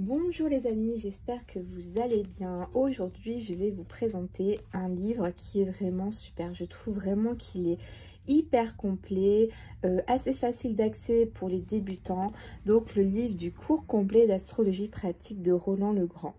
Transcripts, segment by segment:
Bonjour les amis, j'espère que vous allez bien. Aujourd'hui, je vais vous présenter un livre qui est vraiment super. Je trouve vraiment qu'il est hyper complet, euh, assez facile d'accès pour les débutants. Donc le livre du cours complet d'astrologie pratique de Roland Legrand.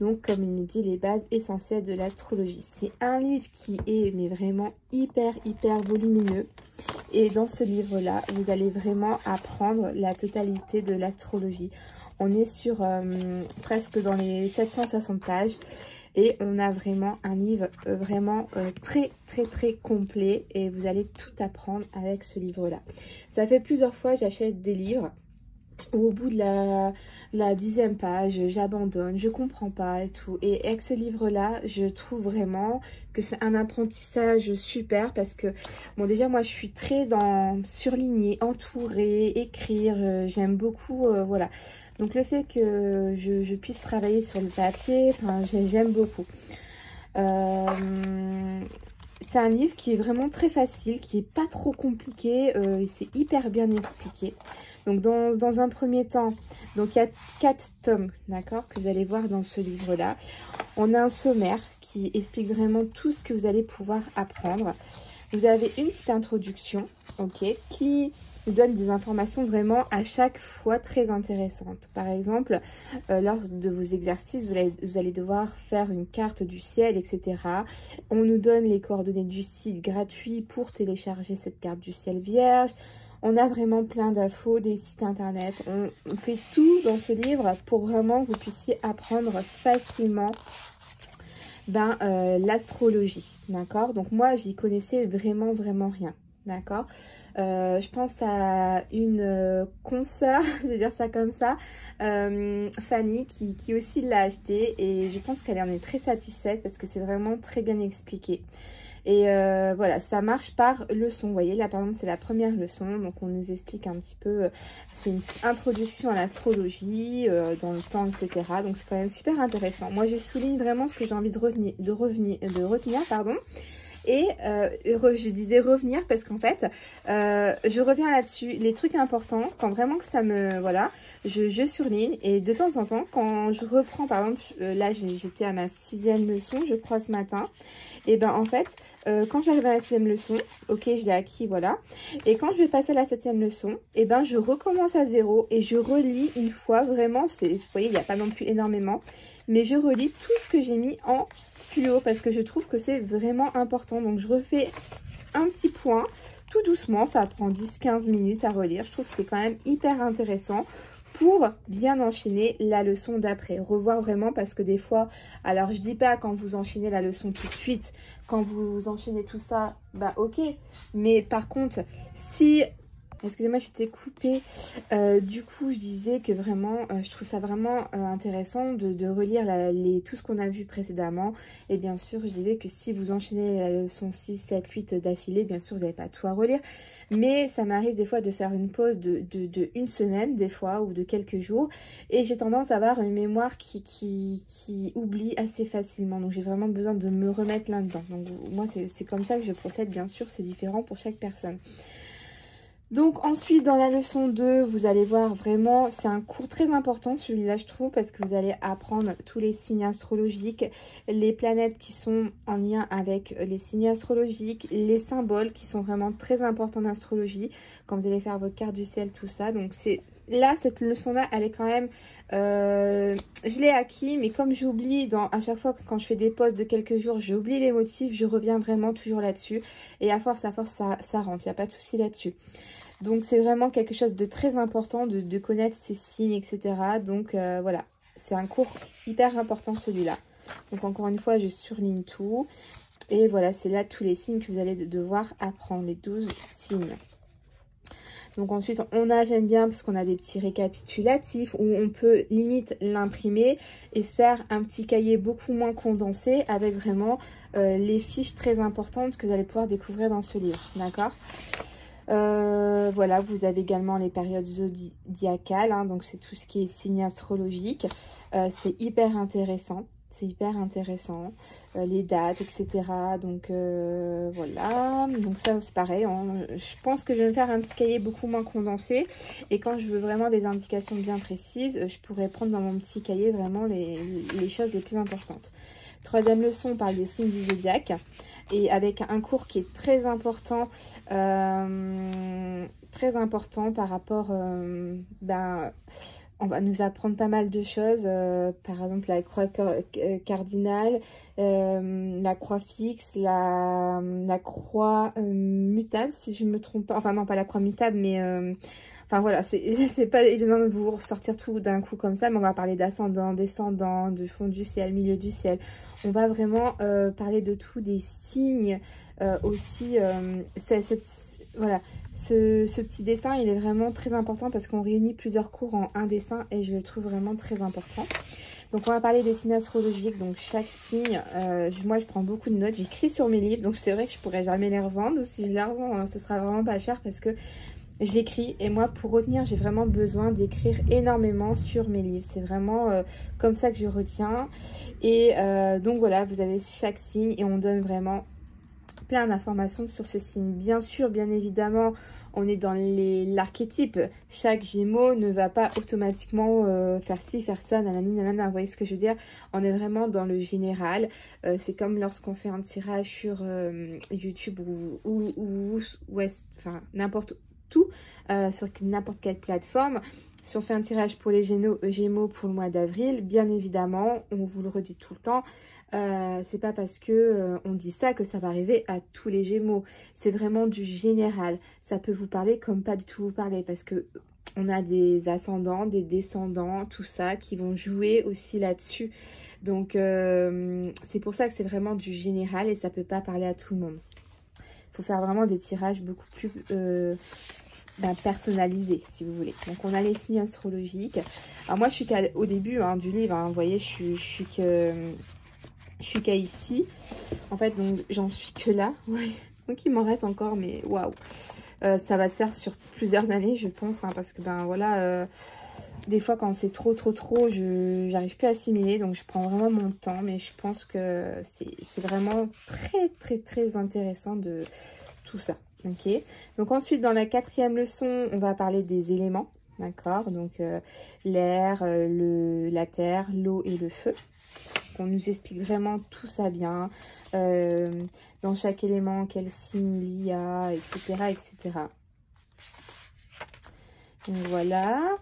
Donc comme il nous dit les bases essentielles de l'astrologie. C'est un livre qui est mais vraiment hyper hyper volumineux. Et dans ce livre là, vous allez vraiment apprendre la totalité de l'astrologie. On est sur euh, presque dans les 760 pages et on a vraiment un livre euh, vraiment euh, très très très complet et vous allez tout apprendre avec ce livre là. Ça fait plusieurs fois j'achète des livres où au bout de la, la dixième page, j'abandonne, je comprends pas et tout. Et avec ce livre-là, je trouve vraiment que c'est un apprentissage super parce que, bon déjà moi je suis très dans surligner, entourer, écrire, j'aime beaucoup, voilà. Donc le fait que je, puisse travailler sur le papier, j'aime beaucoup. Euh, c'est un livre qui est vraiment très facile, qui est pas trop compliqué, euh, c'est hyper bien expliqué. Donc dans, un premier temps, donc il y a quatre tomes, d'accord, que vous allez voir dans ce livre-là. On a un sommaire qui explique vraiment tout ce que vous allez pouvoir apprendre. Vous avez une petite introduction, ok, qui donne des informations vraiment à chaque fois très intéressantes. Par exemple, euh, lors de vos exercices, vous allez, vous allez, devoir faire une carte du ciel, etc. On nous donne les coordonnées du site gratuit pour télécharger cette carte du ciel vierge. On a vraiment plein d'infos, des sites internet. On, fait tout dans ce livre pour vraiment que vous puissiez apprendre facilement ben, euh, l'astrologie. D'accord? Donc moi, j'y connaissais vraiment, vraiment rien. D'accord? Euh, je pense à une euh, consoeur, je vais dire ça comme ça, Fanny, qui, qui aussi l'a acheté et je pense qu'elle en est très satisfaite parce que c'est vraiment très bien expliqué. Et voilà, ça marche par leçon. Vous voyez, là par exemple, c'est la première leçon. Donc, on nous explique un petit peu, c'est une introduction à l'astrologie, dans le temps, etc. Donc, c'est quand même super intéressant. Moi, je souligne vraiment ce que j'ai envie de, revenir, de, de retenir. pardon. Et euh, je disais revenir parce qu'en fait, euh, je reviens là-dessus. Les trucs importants, quand vraiment que ça me... Voilà, je, je, surligne. Et de temps en temps, quand je reprends, par exemple, euh, là j'étais à ma sixième leçon, je crois ce matin. Et ben en fait, quand j'arrive à la sixième leçon, ok, je l'ai acquis, voilà. Et quand je vais passer à la septième leçon, et ben je recommence à zéro et je relis une fois, vraiment, vous voyez, il n'y a pas non plus énormément, mais je relis tout ce que j'ai mis en parce que je trouve que c'est vraiment important. Donc je refais un petit point tout doucement. Ça prend 10-15 minutes à relire. Je trouve que c'est quand même hyper intéressant pour bien enchaîner la leçon d'après. Revoir vraiment parce que des fois, alors je dis pas quand vous enchaînez la leçon tout de suite, quand vous enchaînez tout ça, bah ok. Mais par contre, si Excusez-moi, j'étais coupée. Euh, du coup, je disais que vraiment, euh, je trouve ça vraiment euh, intéressant de, relire tout ce qu'on a vu précédemment. Et bien sûr, je disais que si vous enchaînez la leçon 6, 7, 8 d'affilée, bien sûr, vous n'avez pas tout à relire. Mais ça m'arrive des fois de faire une pause de, une semaine, des fois, ou de quelques jours. Et j'ai tendance à avoir une mémoire qui oublie assez facilement. Donc, j'ai vraiment besoin de me remettre là-dedans. Donc, moi, c'est comme ça que je procède, bien sûr. C'est différent pour chaque personne. Donc ensuite dans la leçon 2, vous allez voir vraiment, c'est un cours très important celui-là je trouve parce que vous allez apprendre tous les signes astrologiques, les planètes qui sont en lien avec les signes astrologiques, les symboles qui sont vraiment très importants en astrologie quand vous allez faire votre carte du ciel, tout ça. Donc c'est là cette leçon là elle est quand même euh, je l'ai acquis mais comme j'oublie à chaque fois que quand je fais des posts de quelques jours j'oublie les motifs je reviens vraiment toujours là dessus et à force à force ça, rentre. Il n'y a pas de souci là dessus donc c'est vraiment quelque chose de très important de, connaître ces signes etc donc euh, voilà. C'est un cours hyper important celui-là. Donc encore une fois je surligne tout. Et voilà c'est là tous les signes que vous allez devoir apprendre les 12 signes donc ensuite, on a, j'aime bien, parce qu'on a des petits récapitulatifs où on peut limite l'imprimer et se faire un petit cahier beaucoup moins condensé avec vraiment euh, les fiches très importantes que vous allez pouvoir découvrir dans ce livre. D'accord? Euh, voilà, vous avez également les périodes zodiacales, hein, donc c'est tout ce qui est signe astrologique. Euh, c'est hyper intéressant c'est hyper intéressant. Euh, les dates, etc. Donc euh, voilà, donc ça c'est pareil. Hein. Je pense que je vais me faire un petit cahier beaucoup moins condensé. Et quand je veux vraiment des indications bien précises, je pourrais prendre dans mon petit cahier vraiment les, choses les plus importantes. Troisième leçon, on parle des signes du zodiaque. Et avec un cours qui est très important, euh, très important par rapport, ben, on va nous apprendre pas mal de choses, euh, par exemple la croix euh, cardinale, euh, la croix fixe, la, croix mutable, si je ne me trompe pas. Enfin non, pas la croix mutable, mais... Enfin voilà, c'est pas évident de vous ressortir tout d'un coup comme ça, mais on va parler d'ascendant, descendant, de fond du ciel, milieu du ciel. On va vraiment parler de tout, des signes aussi. Voilà, ce, petit dessin, il est vraiment très important parce qu'on réunit plusieurs cours en un dessin et je le trouve vraiment très important. Donc on va parler des signes astrologiques, donc chaque signe, euh, moi je prends beaucoup de notes, j'écris sur mes livres, donc c'est vrai que je pourrais jamais les revendre, ou si je les revends, hein, ce sera vraiment pas cher parce que j'écris. Et moi pour retenir j'ai vraiment besoin d'écrire énormément sur mes livres. C'est vraiment euh, comme ça que je retiens. Et euh, donc voilà vous avez chaque signe et on donne vraiment plein d'informations sur ce signe. Bien sûr, bien évidemment, on est dans l'archétype. Chaque gémeaux ne va pas automatiquement euh, faire ci, faire ça, nanani, nanana. Vous voyez ce que je veux dire? On est vraiment dans le général. Euh, c'est comme lorsqu'on fait un tirage sur euh, YouTube ou, ou, ou, enfin n'importe tout, sur n'importe quelle plateforme. Si on fait un tirage pour les gémeaux pour le mois d'avril, bien évidemment, on vous le redit tout le temps, euh, c'est pas parce que euh, on dit ça que ça va arriver à tous les gémeaux. C'est vraiment du général. Ça peut vous parler comme pas du tout vous parler parce que on a des ascendants, des descendants, tout ça qui vont jouer aussi là-dessus. Donc euh, c'est pour ça que c'est vraiment du général et ça peut pas parler à tout le monde. Faut faire vraiment des tirages beaucoup plus ben, personnalisés si vous voulez. Donc on a les signes astrologiques. Alors moi je suis au début hein, du livre, hein. vous voyez je suis que je suis qu'à ici. En fait, donc j'en suis que là. Donc il m'en reste encore, mais waouh. Euh, ça va se faire sur plusieurs années, je pense, hein, parce que ben voilà, euh, des fois quand c'est trop trop trop, je j'arrive plus à assimiler, donc je prends vraiment mon temps, mais je pense que c'est vraiment très très très intéressant de tout ça. Ok. Donc ensuite, dans la quatrième leçon, on va parler des éléments, d'accord. Donc euh, l'air, la terre, l'eau et le feu on nous explique vraiment tout ça bien. Euh, dans chaque élément, quel signe il y a, etc. etc. Voilà.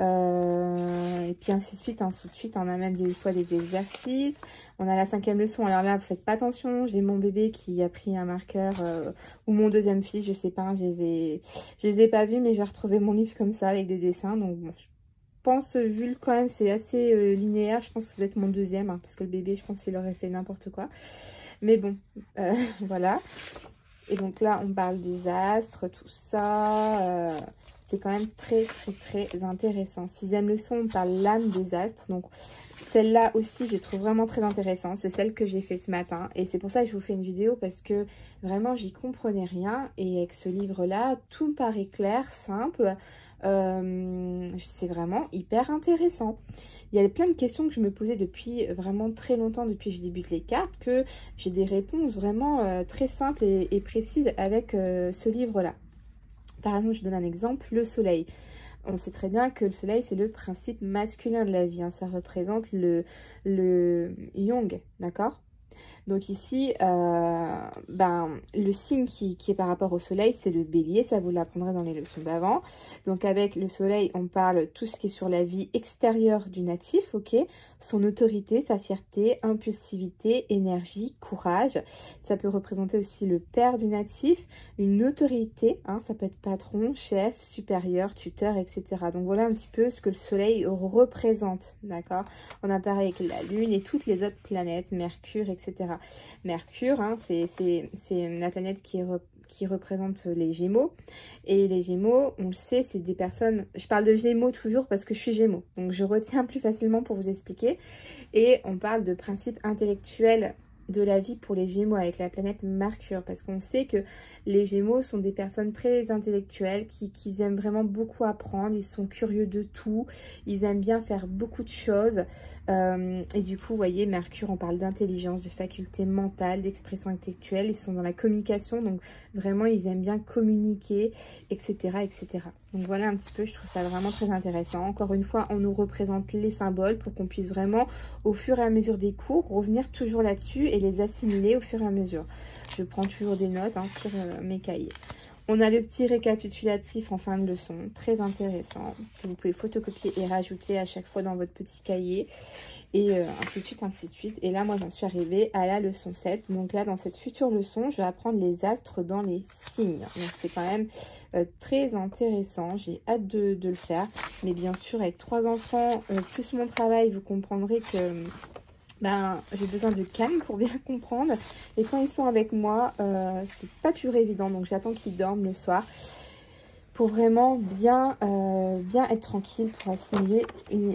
Euh, et puis ainsi de suite, ainsi de suite. On a même des fois des exercices. On a la cinquième leçon. Alors là, vous faites pas attention. J'ai mon bébé qui a pris un marqueur. Euh, ou mon deuxième fils, je sais pas. Je les ai, je les ai pas vus, mais j'ai retrouvé mon livre comme ça avec des dessins. Donc bon, pense, vu quand même, c'est assez euh, linéaire. Je pense que ça va être mon deuxième, hein, parce que le bébé, je pense qu'il aurait fait n'importe quoi. Mais bon, euh, voilà. Et donc là, on parle des astres, tout ça. Euh, c'est quand même très, très, très intéressant. Sixième leçon, on parle l'âme des astres. Donc, celle-là aussi, je trouve vraiment très intéressante. C'est celle que j'ai fait ce matin. Et c'est pour ça que je vous fais une vidéo, parce que vraiment, j'y comprenais rien. Et avec ce livre-là, tout me paraît clair, simple. Euh, c'est vraiment hyper intéressant. Il y a plein de questions que je me posais depuis vraiment très longtemps, depuis que je débute les cartes, que j'ai des réponses vraiment euh, très simples et, précises avec euh, ce livre-là. Par exemple, je donne un exemple, le soleil. On sait très bien que le soleil, c'est le principe masculin de la vie. Hein. Ça représente le, le yang, d'accord? Donc ici, euh, ben, le signe qui, est par rapport au soleil, c'est le bélier. Ça, vous l'apprendrez dans les leçons d'avant. Donc avec le soleil, on parle tout ce qui est sur la vie extérieure du natif, ok Son autorité, sa fierté, impulsivité, énergie, courage. Ça peut représenter aussi le père du natif, une autorité, hein, ça peut être patron, chef, supérieur, tuteur, etc. Donc voilà un petit peu ce que le soleil représente, d'accord On a pareil avec la lune et toutes les autres planètes, Mercure, etc. Mercure, hein, c'est la planète qui, représente les Gémeaux. Et les Gémeaux, on le sait, c'est des personnes... Je parle de Gémeaux toujours parce que je suis Gémeaux. Donc je retiens plus facilement pour vous expliquer. Et on parle de principes intellectuels de la vie pour les Gémeaux avec la planète Mercure parce qu'on sait que les Gémeaux sont des personnes très intellectuelles qui, aiment vraiment beaucoup apprendre, ils sont curieux de tout, ils aiment bien faire beaucoup de choses euh, et du coup, vous voyez, Mercure, on parle d'intelligence, de faculté mentale, d'expression intellectuelle, ils sont dans la communication, donc vraiment, ils aiment bien communiquer, etc., etc. Donc voilà un petit peu, je trouve ça vraiment très intéressant. Encore une fois, on nous représente les symboles pour qu'on puisse vraiment, au fur et à mesure des cours, revenir toujours là-dessus et les assimiler au fur et à mesure. Je prends toujours des notes hein, sur euh, mes cahiers. On a le petit récapitulatif en fin de leçon, très intéressant, que vous pouvez photocopier et rajouter à chaque fois dans votre petit cahier. Et euh, ainsi de suite, ainsi de suite. Et là, moi, j'en suis arrivée à la leçon 7. Donc là, dans cette future leçon, je vais apprendre les astres dans les signes. Donc c'est quand même euh, très intéressant. J'ai hâte de, le faire. Mais bien sûr, avec trois enfants, plus mon travail, vous comprendrez que ben, j'ai besoin de calme pour bien comprendre. Et quand ils sont avec moi, euh, c'est pas toujours évident. Donc j'attends qu'ils dorment le soir pour vraiment bien, euh, bien être tranquille pour assimiler,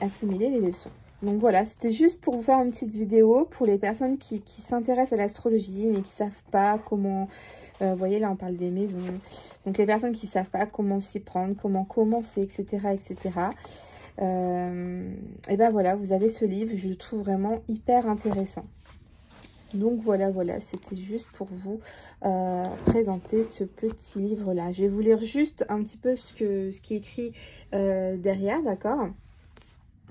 assimiler les leçons. Donc voilà, c'était juste pour vous faire une petite vidéo pour les personnes qui, s'intéressent à l'astrologie mais qui savent pas comment... Euh, vous voyez là on parle des maisons. Donc les personnes qui savent pas comment s'y prendre, comment commencer, etc. etc. et ben voilà, vous avez ce livre, je le trouve vraiment hyper intéressant. Donc voilà, voilà, c'était juste pour vous euh, présenter ce petit livre-là. Je vais vous lire juste un petit peu ce, qui est écrit euh, derrière, d'accord?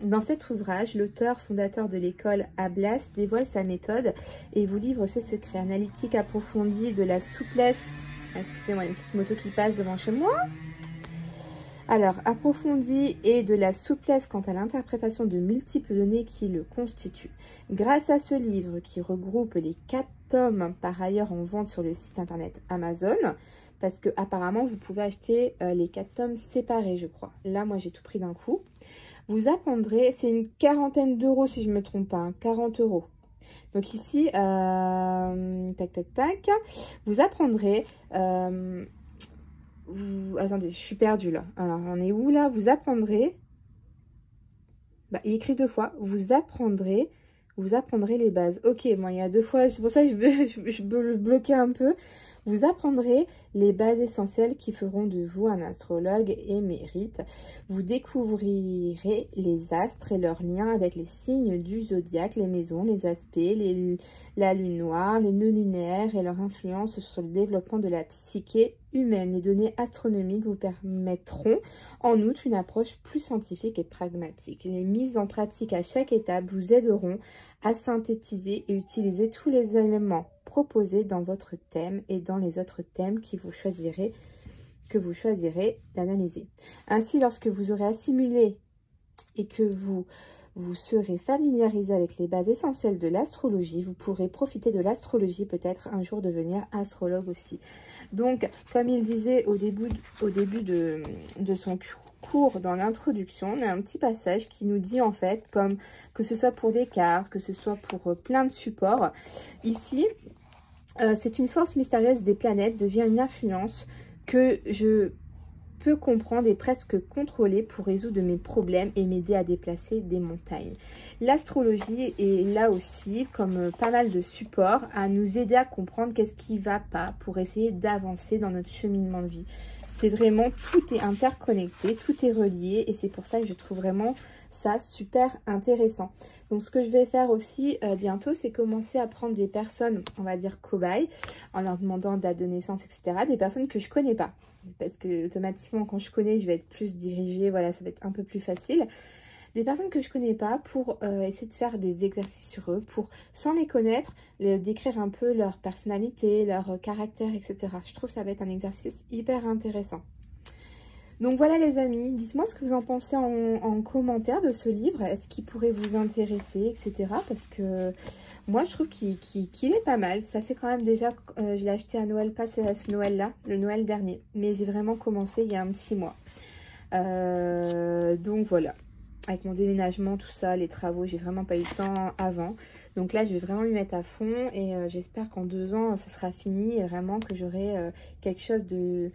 Dans cet ouvrage, l'auteur fondateur de l'école Ablas dévoile sa méthode et vous livre ses secrets analytiques approfondis de la souplesse. Excusez-moi, une petite moto qui passe devant chez moi. Alors, approfondie et de la souplesse quant à l'interprétation de multiples données qui le constituent. Grâce à ce livre qui regroupe les quatre tomes par ailleurs en vente sur le site internet Amazon, parce que apparemment vous pouvez acheter euh, les quatre tomes séparés, je crois. Là, moi, j'ai tout pris d'un coup. Vous apprendrez, c'est une quarantaine d'euros si je ne me trompe pas, 40 hein, euros. Donc ici, euh, tac, tac, tac, vous apprendrez... Euh, Attendez, je suis perdue là. Alors, on est où là? Vous apprendrez... Bah, il écrit deux fois. Vous apprendrez... Vous apprendrez les bases. Ok, bon, il y a deux fois. C'est pour ça que je, je, je, le bloquer un peu. Vous apprendrez les bases essentielles qui feront de vous un astrologue émérite. Vous découvrirez les astres et leurs liens avec les signes du zodiaque, les maisons, les aspects, la lune noire, les nœuds lunaires et leur influence sur le développement de la psyché humaine. Les données astronomiques vous permettront en outre une approche plus scientifique et pragmatique. Les mises en pratique à chaque étape vous aideront à synthétiser et utiliser tous les éléments proposés dans votre thème et dans les autres thèmes qui vous choisirez, que vous choisirez d'analyser. Ainsi, lorsque vous aurez assimilé et que vous vous serez familiarisé avec les bases essentielles de l'astrologie, vous pourrez profiter de l'astrologie, peut-être un jour devenir astrologue aussi. Donc, comme il disait au début, au début de, de son cours dans l'introduction, on a un petit passage qui nous dit en fait, comme que ce soit pour des cartes, que ce soit pour euh, plein de supports, ici, euh, c'est une force mystérieuse des planètes, devient une influence que je peux comprendre et presque contrôler pour résoudre mes problèmes et m'aider à déplacer des montagnes. L'astrologie est là aussi, comme pas mal de supports, à nous aider à comprendre qu'est-ce qui va pas pour essayer d'avancer dans notre cheminement de vie. C'est vraiment, tout est interconnecté, tout est relié et c'est pour ça que je trouve vraiment super intéressant. Donc ce que je vais faire aussi euh, bientôt, c'est commencer à prendre des personnes, on va dire cobayes, en leur demandant date de naissance, etc. Des personnes que je connais pas. Parce que automatiquement, quand je connais, je vais être plus dirigée, voilà, ça va être un peu plus facile. Des personnes que je connais pas pour euh, essayer de faire des exercices sur eux, pour, sans les connaître, décrire un peu leur personnalité, leur caractère, etc. Je trouve que ça va être un exercice hyper intéressant. Donc voilà les amis, dites-moi ce que vous en pensez en, commentaire de ce livre. Est-ce qu'il pourrait vous intéresser, etc. Parce que moi je trouve qu'il est pas mal. Ça fait quand même déjà, euh, je l'ai acheté à Noël, pas à ce Noël-là, le Noël dernier. Mais j'ai vraiment commencé il y a un petit mois. Euh, donc voilà, avec mon déménagement, tout ça, les travaux, j'ai vraiment pas eu le temps avant. Donc là, je vais vraiment m'y mettre à fond et euh, j'espère qu'en deux ans, ce sera fini et vraiment que j'aurai quelque chose de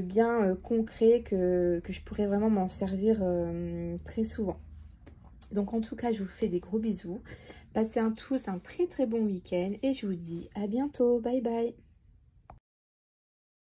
bien euh, concret que, je pourrais vraiment m'en servir euh, très souvent. Donc en tout cas, je vous fais des gros bisous. Passez un tous un très très bon week-end et je vous dis à bientôt. Bye bye